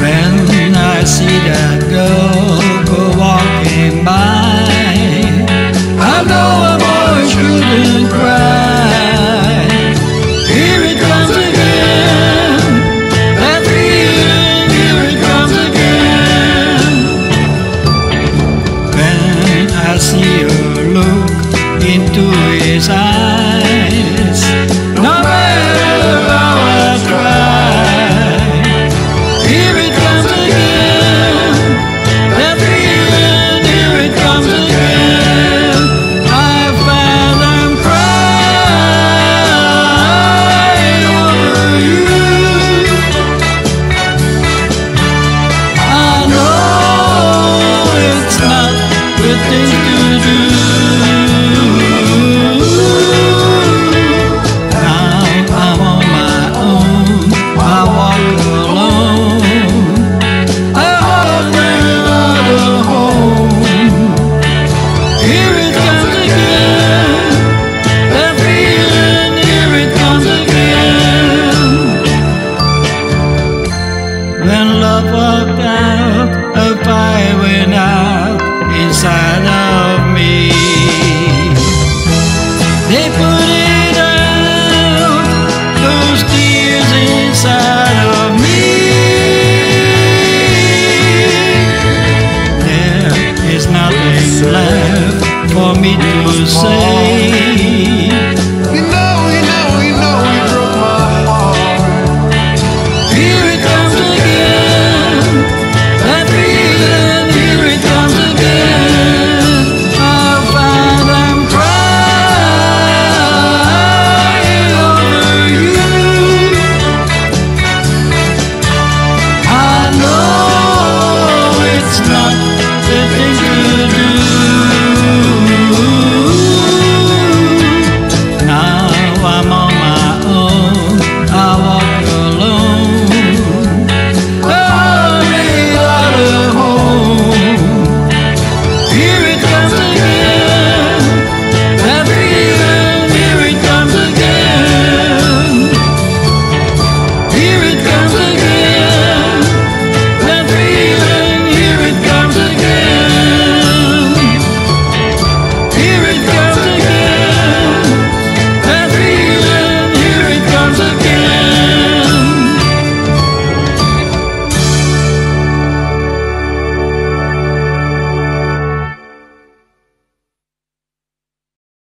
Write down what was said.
When I see that girl. They put it out, those tears inside of me. There is nothing left for me to say.